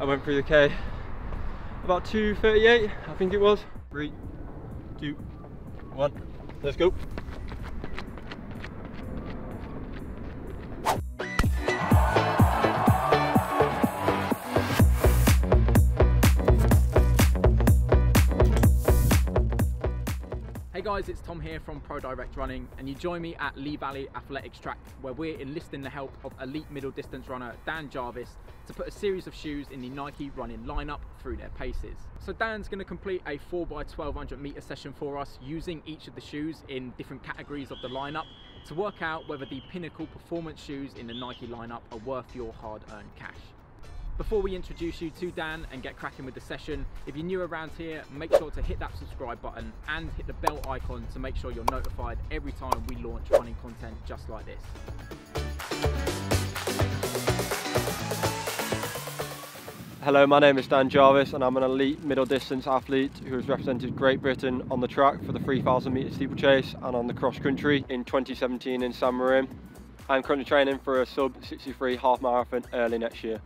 I went through the K about 2.38, I think it was. Three, two, one, let's go. Guys, it's Tom here from Pro Direct Running, and you join me at Lee Valley Athletics Track, where we're enlisting the help of elite middle distance runner Dan Jarvis to put a series of shoes in the Nike running lineup through their paces. So Dan's going to complete a 4x1200 meter session for us using each of the shoes in different categories of the lineup to work out whether the pinnacle performance shoes in the Nike lineup are worth your hard-earned cash. Before we introduce you to Dan and get cracking with the session, if you're new around here, make sure to hit that subscribe button and hit the bell icon to make sure you're notified every time we launch running content just like this. Hello, my name is Dan Jarvis and I'm an elite middle distance athlete who has represented Great Britain on the track for the 3000 metre steeplechase and on the cross country in 2017 in San Marino. I'm currently training for a sub 63 half marathon early next year.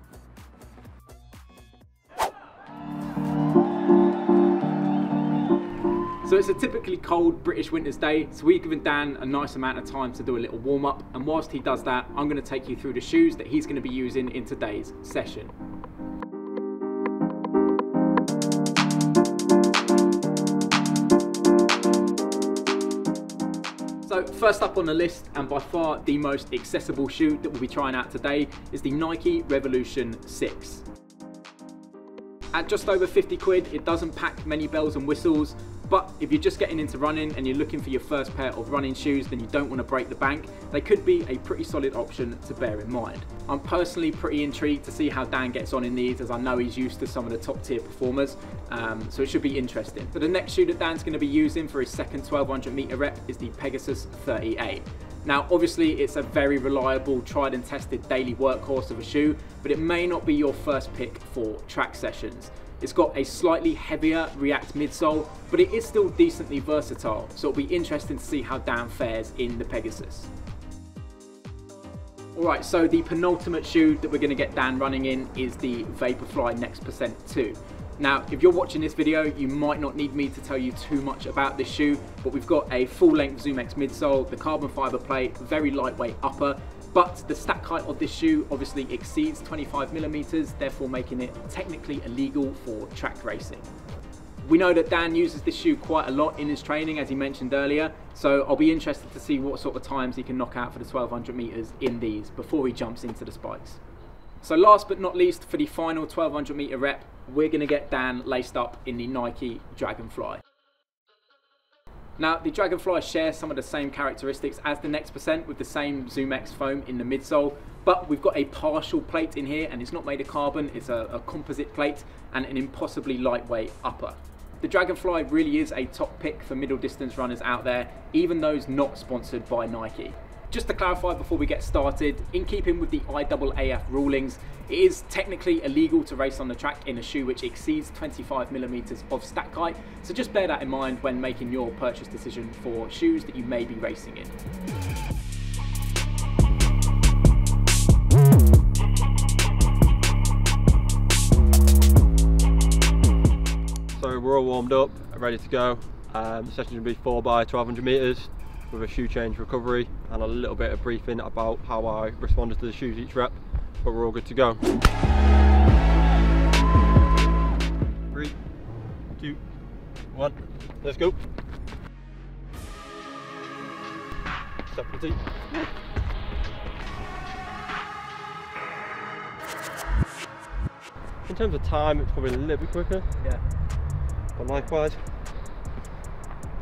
So it's a typically cold British winter's day, so we've given Dan a nice amount of time to do a little warm up, and whilst he does that, I'm going to take you through the shoes that he's going to be using in today's session. So first up on the list, and by far the most accessible shoe that we'll be trying out today, is the Nike Revolution 6. At just over 50 quid, it doesn't pack many bells and whistles, but if you're just getting into running and you're looking for your first pair of running shoes, then you don't want to break the bank, they could be a pretty solid option to bear in mind. I'm personally pretty intrigued to see how Dan gets on in these as I know he's used to some of the top tier performers, um, so it should be interesting. So the next shoe that Dan's going to be using for his second 1200 meter rep is the Pegasus 38. Now, obviously, it's a very reliable, tried and tested daily workhorse of a shoe, but it may not be your first pick for track sessions. It's got a slightly heavier React midsole, but it is still decently versatile, so it'll be interesting to see how Dan fares in the Pegasus. Alright, so the penultimate shoe that we're going to get Dan running in is the Vaporfly Next Percent 2. Now, if you're watching this video, you might not need me to tell you too much about this shoe, but we've got a full-length ZoomX midsole, the carbon fiber plate, very lightweight upper, but the stack height of this shoe obviously exceeds 25 millimeters, therefore making it technically illegal for track racing. We know that Dan uses this shoe quite a lot in his training, as he mentioned earlier, so I'll be interested to see what sort of times he can knock out for the 1200 meters in these before he jumps into the spikes. So last but not least, for the final 1200 meter rep, we're gonna get Dan laced up in the Nike Dragonfly. Now, the Dragonfly shares some of the same characteristics as the Next Percent with the same ZoomX foam in the midsole, but we've got a partial plate in here and it's not made of carbon, it's a, a composite plate and an impossibly lightweight upper. The Dragonfly really is a top pick for middle distance runners out there, even those not sponsored by Nike. Just to clarify before we get started, in keeping with the IAAF rulings, it is technically illegal to race on the track in a shoe which exceeds 25 millimeters of stack height, so just bear that in mind when making your purchase decision for shoes that you may be racing in. So we're all warmed up, ready to go. Um, the session's gonna be four by 1200 meters with a shoe change recovery and a little bit of briefing about how I responded to the shoes each rep, but we're all good to go. Three, two, one, let's go. Step the tee. In terms of time, it's probably a little bit quicker, Yeah. but likewise,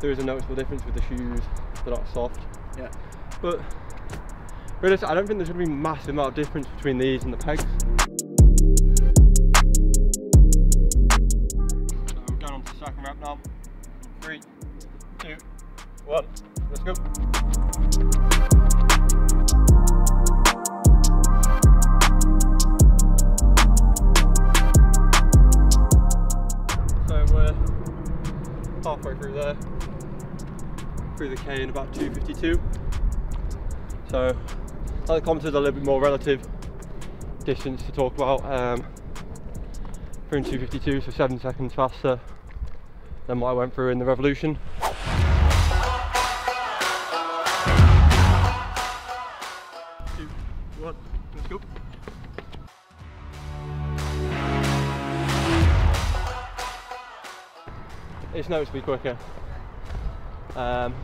there is a noticeable difference with the shoes that are soft. Yeah. But realistically, I don't think there's going to be a massive amount of difference between these and the pegs. So we're going on to the second rep now. Three, two, one, let's go. So we're halfway through there, through the K in about 252. So, the commented, a little bit more relative distance to talk about. Um, through in 252, so seven seconds faster than what I went through in the Revolution. Two, one, let's go. It's noticeably quicker. Um,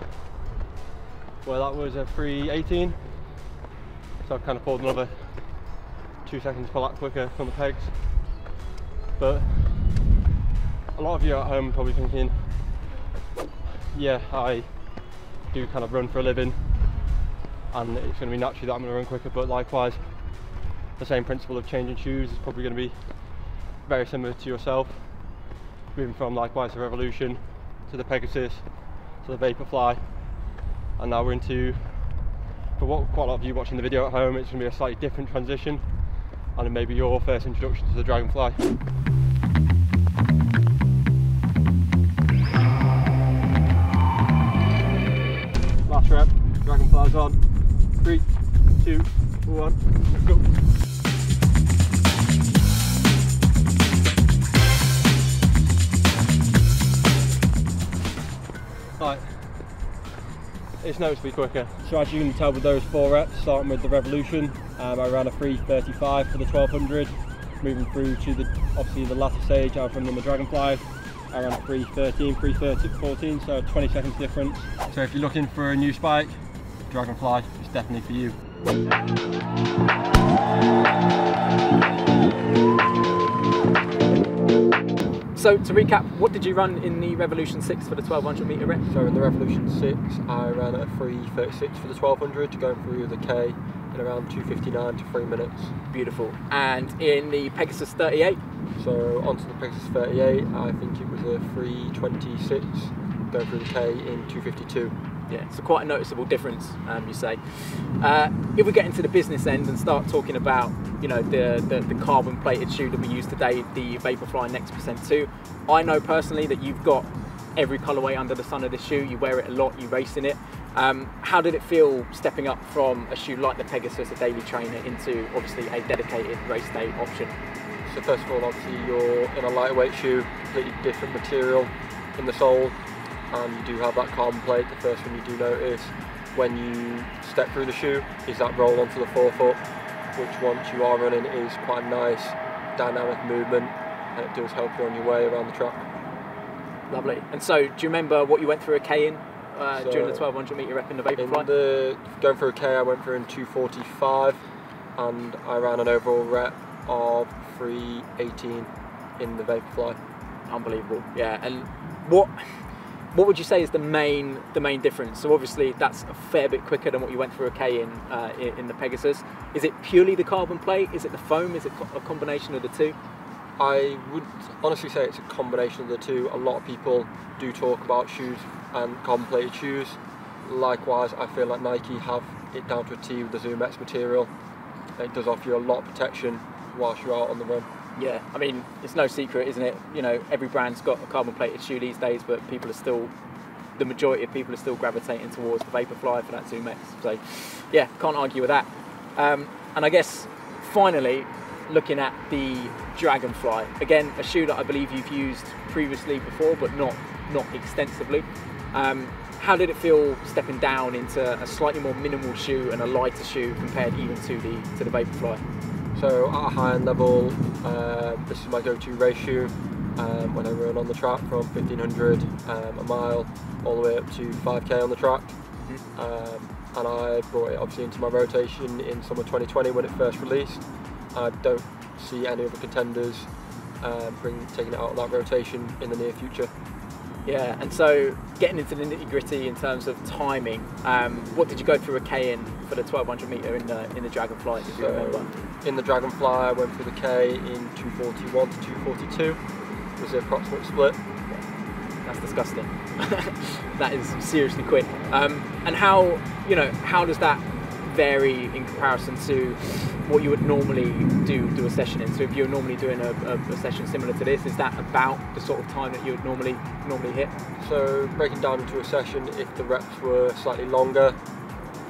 well, that was a 318, so I've kind of pulled another two seconds per lap quicker from the pegs. But a lot of you at home probably thinking, yeah, I do kind of run for a living, and it's going to be naturally that I'm going to run quicker. But likewise, the same principle of changing shoes is probably going to be very similar to yourself moving from likewise the Revolution to the Pegasus to the Vaporfly and now we're into for what quite a lot of you watching the video at home it's going to be a slightly different transition and maybe your first introduction to the Dragonfly. Last rep, Dragonfly's on. Three, two, one, let's go. It's noticeably quicker. So as you can tell with those four reps, starting with the Revolution, um, I ran a 3.35 for the 1200, moving through to the obviously the latter stage, was running the Dragonfly, I ran a 3.13, 3.14, so 20 seconds difference. So if you're looking for a new spike, Dragonfly is definitely for you. So to recap, what did you run in the Revolution 6 for the 1200 metre rep? So in the Revolution 6, I ran at a 3.36 for the 1200, going through the K in around 2.59 to 3 minutes. Beautiful. And in the Pegasus 38? So onto the Pegasus 38, I think it was a 3.26, going through the K in 2.52. Yeah, so quite a noticeable difference, um, you say. Uh, if we get into the business end and start talking about, you know, the, the, the carbon plated shoe that we use today, the Vaporfly Next Percent 2, I know personally that you've got every colourway under the sun of this shoe, you wear it a lot, you race in it. Um, how did it feel stepping up from a shoe like the Pegasus, a daily trainer, into obviously a dedicated race day option? So first of all, obviously you're in a lightweight shoe, completely different material in the sole, and you do have that carbon plate. The first thing you do notice when you step through the shoe is that roll onto the forefoot, which once you are running is quite a nice dynamic movement and it does help you on your way around the track. Lovely. And so, do you remember what you went through a K in uh, So, during the 1200 metre rep in the In Vaporfly? the going through a K, I went through in 245, and I ran an overall rep of 318 in the Vaporfly. Unbelievable. Yeah. And what what would you say is the main the main difference? So obviously that's a fair bit quicker than what you went through a K in uh, in, the Pegasus. Is it purely the carbon plate? Is it the foam? Is it a combination of the two? I would honestly say it's a combination of the two. A lot of people do talk about shoes and carbon plated shoes. Likewise, I feel like Nike have it down to a T with the Zoom X material. It does offer you a lot of protection whilst you're out on the run. Yeah, I mean, it's no secret, isn't it? You know, every brand's got a carbon plated shoe these days, but people are still, the majority of people are still gravitating towards the Vaporfly for that Zoom X. So, yeah, can't argue with that. Um, and I guess finally, looking at the Dragonfly, again, a shoe that I believe you've used previously before, but not not extensively. Um, how did it feel stepping down into a slightly more minimal shoe and a lighter shoe compared even to the to the Vaporfly? So at a high end level, uh, this is my go-to shoe um, when I run on the track from 1500 um, a mile all the way up to 5k on the track. Um, and I brought it obviously into my rotation in summer 2020 when it first released. I don't see any other contenders um, bring, taking it out of that rotation in the near future. Yeah, and so getting into the nitty gritty in terms of timing, um, what did you go through a K in for the 1200 meter in the in the Dragonfly? If you remember? in the Dragonfly, I went through the K in 241 to 242 was the approximate split. That's disgusting. that is seriously quick. Um, and how you know how does that vary in comparison to what you would normally do do a session in? So if you're normally doing a, a, a session similar to this, is that about the sort of time that you would normally normally hit? So breaking down into a session, if the reps were slightly longer,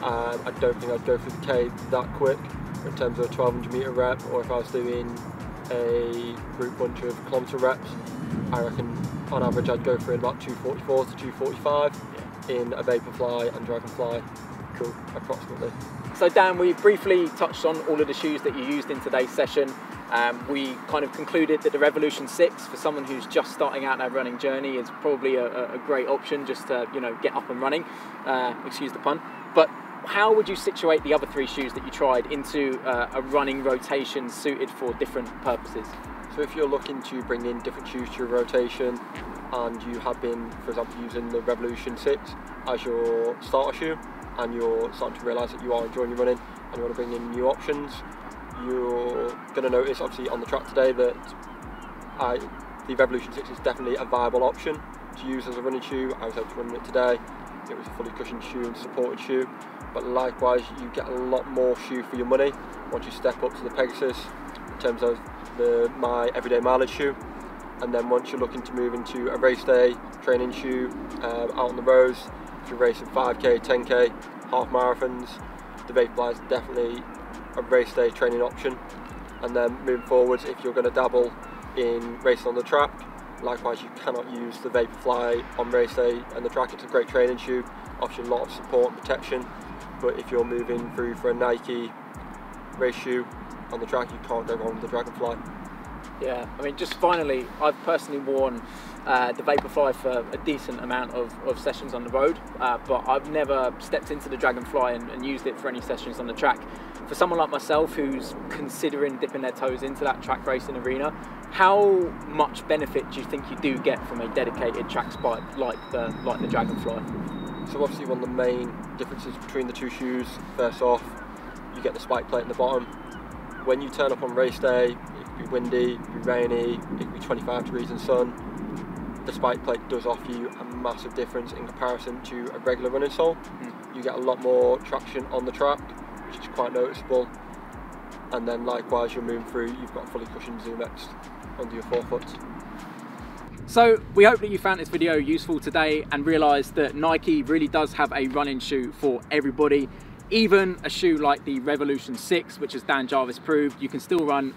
um, I don't think I'd go for the K that quick in terms of a 1200 meter rep, or if I was doing a group bunch of kilometre reps, I reckon on average I'd go for about 244 to 245 yeah. in a Vaporfly and Dragonfly, approximately. So Dan, we briefly touched on all of the shoes that you used in today's session. Um, we kind of concluded that the Revolution 6 for someone who's just starting out their running journey is probably a, a great option just to you know get up and running. Uh, excuse the pun. But how would you situate the other three shoes that you tried into uh, a running rotation suited for different purposes? So if you're looking to bring in different shoes to your rotation and you have been, for example, using the Revolution 6 as your starter shoe and you're starting to realise that you are enjoying your running and you want to bring in new options, you're going to notice obviously on the track today that I, the Revolution 6 is definitely a viable option to use as a running shoe. I was able to run it today. It was a fully cushioned shoe and supported shoe but likewise you get a lot more shoe for your money once you step up to the Pegasus in terms of the my everyday mileage shoe and then once you're looking to move into a race day training shoe um, out on the roads if you're racing 5k 10k half marathons the Vaporfly is definitely a race day training option. And then moving forwards if you're going to dabble in racing on the track likewise you cannot use the Vaporfly on race day and the track. It's a great training shoe offers you a lot of support and protection. But if you're moving through for a Nike race shoe on the track, you can't go wrong with the Dragonfly. Yeah, I mean, just finally, I've personally worn uh, the Vaporfly for a decent amount of, of sessions on the road, uh, but I've never stepped into the Dragonfly and, and, used it for any sessions on the track. For someone like myself who's considering dipping their toes into that track racing arena, how much benefit do you think you do get from a dedicated track spike like the like the Dragonfly? So obviously one of the main differences between the two shoes, first off, you get the spike plate in the bottom. When you turn up on race day, be windy, it could be rainy, it could be 25 degrees in sun, the spike plate does offer you a massive difference in comparison to a regular running sole. Mm. You get a lot more traction on the track, which is quite noticeable. And then likewise, you're moving through, you've got fully cushioned ZoomX under your forefoot. So we hope that you found this video useful today and realised that Nike really does have a running shoe for everybody. Even a shoe like the Revolution 6, which as Dan Jarvis proved, you can still run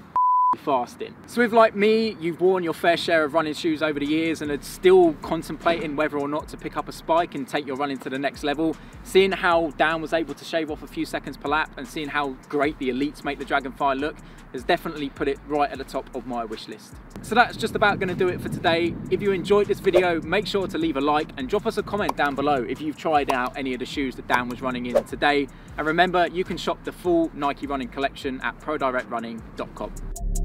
fasting. So if like me, you've worn your fair share of running shoes over the years and are still contemplating whether or not to pick up a spike and take your running to the next level, seeing how Dan was able to shave off a few seconds per lap and seeing how great the elites make the Dragonfly look has definitely put it right at the top of my wish list. So that's just about going to do it for today. If you enjoyed this video, make sure to leave a like and drop us a comment down below if you've tried out any of the shoes that Dan was running in today. And remember, you can shop the full Nike running collection at prodirectrunning.com.